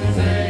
Cause